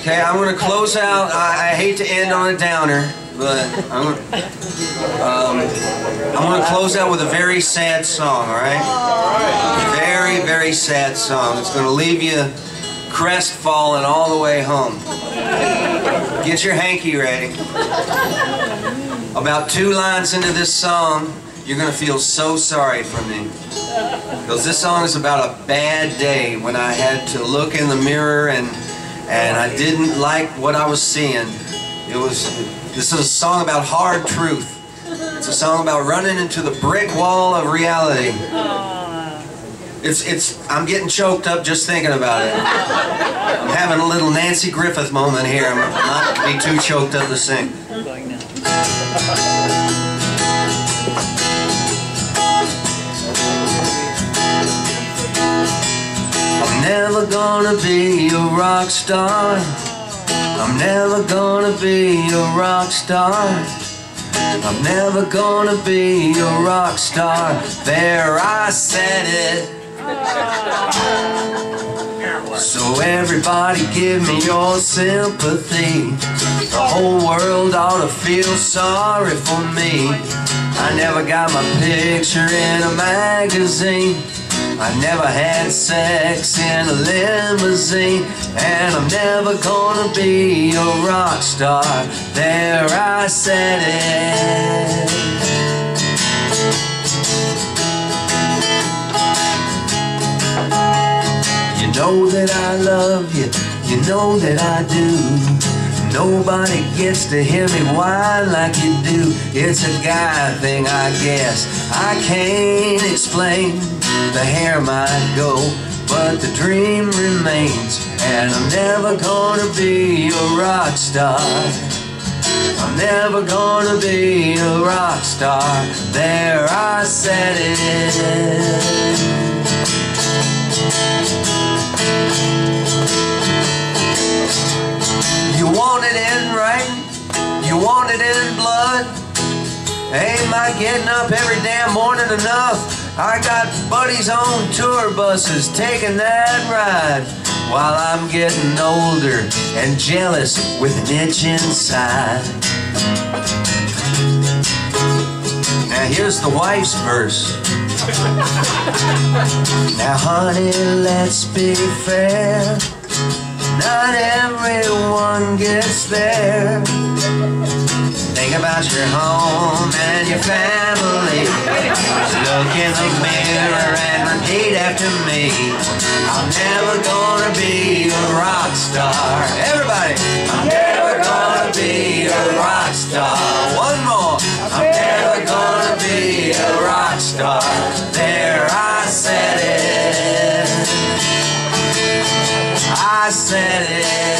Okay, I'm going to close out. I, I, hate to end on a downer, but I'm going um, to close out with a very sad song, all right? Very, very sad song. It's going to leave you crestfallen all the way home. Get your hanky ready. About two lines into this song, you're going to feel so sorry for me. Because this song is about a bad day when I had to look in the mirror and and I didn't like what I was seeing. It was this is a song about hard truth. It's a song about running into the brick wall of reality. It's it's I'm getting choked up just thinking about it. I'm having a little Nanci Griffith moment here. I'm not to be too choked up to sing. Never gonna be a rock star. I'm never gonna be a rock star. I'm never gonna be a rock star. There, I said it. So everybody give me your sympathy. The whole world ought to feel sorry for me. I never got my picture in a magazine. I never had sex in a limousine And I'm never gonna be a rock star. There I said it. You know that I love you. You know that I do Nobody gets to hear me whine like you do It's a guy thing, I guess I can't explain the hair might go, but the dream remains. And I'm never gonna be a rock star. I'm never gonna be a rock star. There I said it. Rain? You want it in blood? Ain't my getting up every damn morning enough? I got buddies on tour buses taking that ride while I'm getting older and jealous with an itch inside. Now here's the wife's verse. now honey, let's be fair. Not everyone gets there. Think about your home and your family. Look in the mirror and repeat after me. I'm never gonna be a rock star. Everybody, I'm never gonna be a rock star. One more. I'm never gonna be a rock star. There. I said it. I said it.